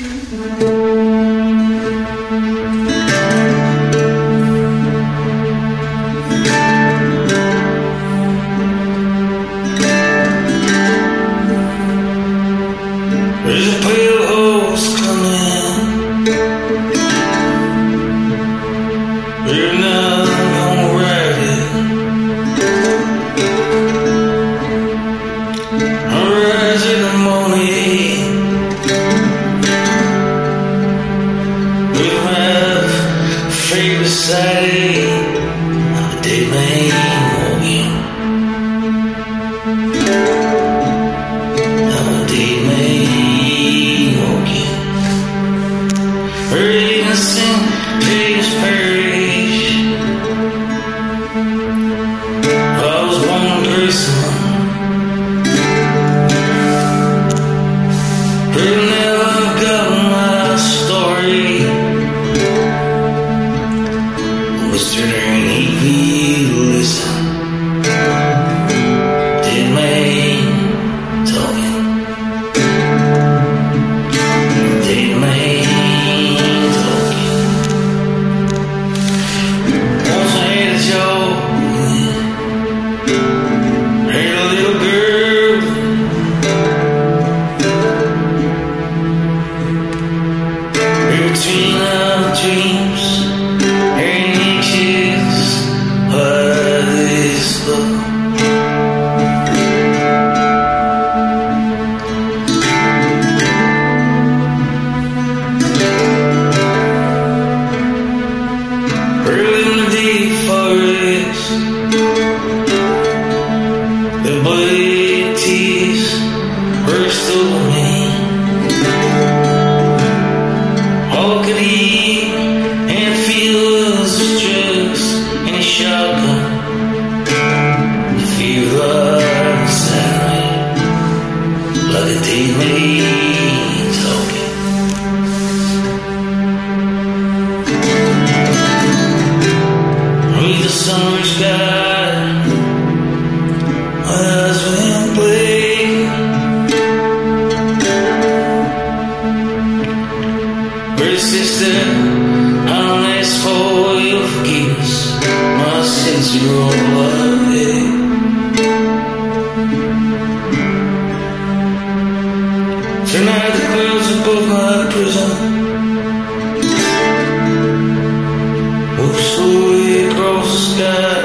Mm-hmm. made, day made. Pretty sister, I'll ask for your forgiveness. My sins are all away. Tonight the clouds above my prison oh, move slowly across the sky